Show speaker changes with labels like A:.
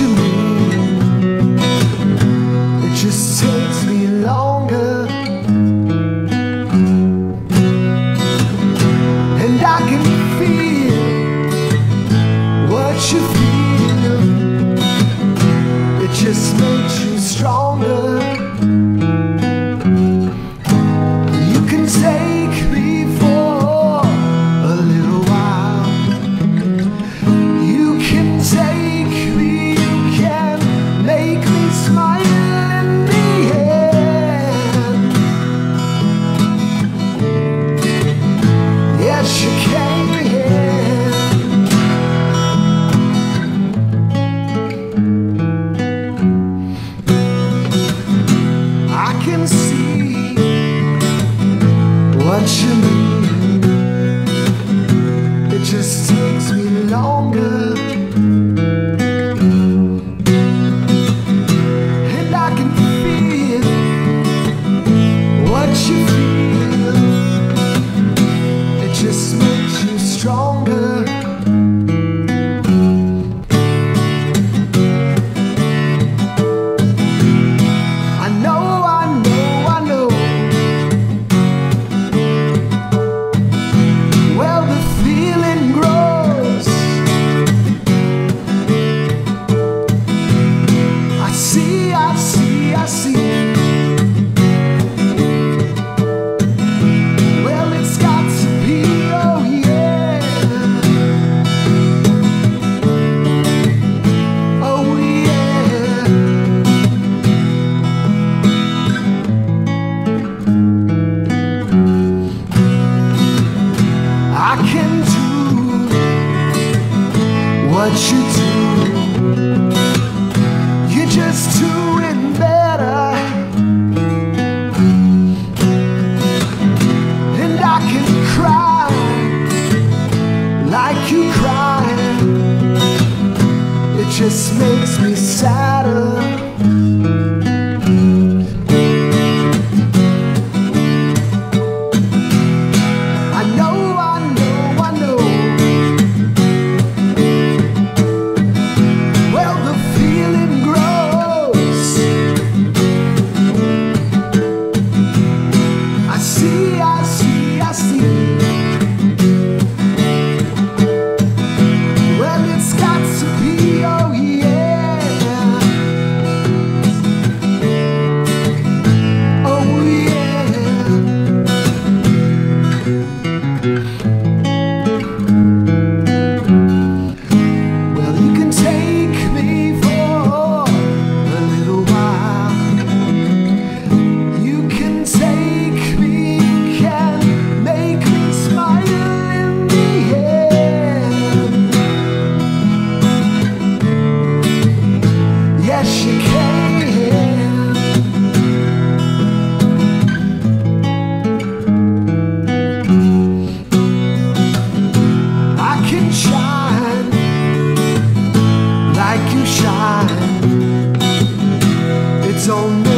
A: you mean. It just takes me longer, and I can. what you. what you do. You're just doing better. And I can cry like you cry. It just makes on